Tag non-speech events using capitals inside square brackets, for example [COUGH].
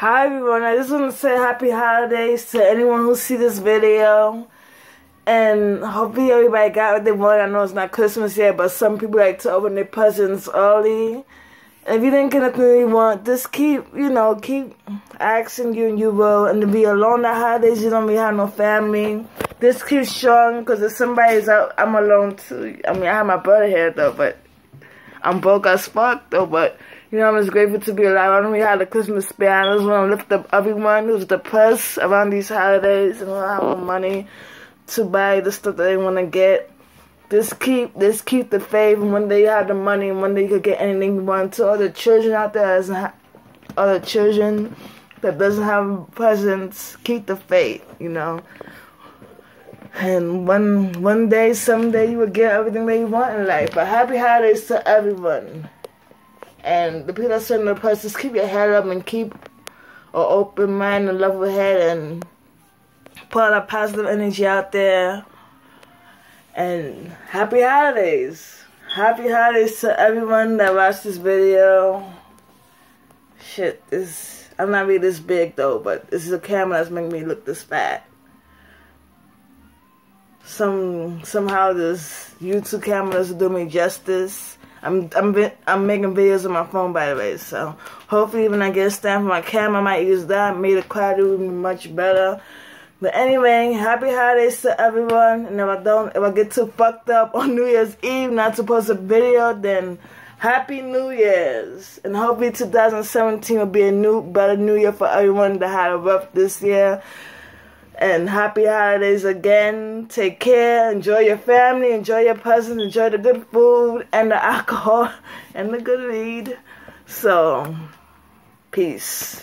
Hi everyone, I just want to say happy holidays to anyone who see this video. And hopefully everybody got what they want. I know it's not Christmas yet, but some people like to open their presents early. And if you didn't get anything you want, just keep, you know, keep asking you and you will. And to be alone the holidays, you don't really have no family. Just keep strong, because if somebody's out, I'm alone too. I mean, I have my brother here though, but I'm broke as fuck though, but you know, I'm just grateful to be alive. I don't really have the Christmas spirit. I just want to lift up everyone who's depressed around these holidays and don't have money to buy the stuff that they want to get. Just keep, just keep the faith. One day you have the money, and one day you could get anything you want. To all the children out there, other children that doesn't have presents, keep the faith. You know. And one one day, someday, you will get everything that you want in life. But happy holidays to everyone. And the people that send the just keep your head up and keep an open mind and level head and put all that positive energy out there. And happy holidays. Happy holidays to everyone that watched this video. Shit, this I'm not really this big though, but this is a camera that's making me look this fat. Some somehow this YouTube camera doesn't do me justice. I'm I'm I'm making videos on my phone by the way, so hopefully when I get a stand for my camera, I might use that. Made the quality much better. But anyway, happy holidays to everyone. And if I don't, if I get too fucked up on New Year's Eve, not to post a video, then happy New Year's. And hopefully 2017 will be a new, better New Year for everyone that had a rough this year. And happy holidays again. Take care. Enjoy your family. Enjoy your presents. Enjoy the good food and the [LAUGHS] alcohol and the good weed. So, peace.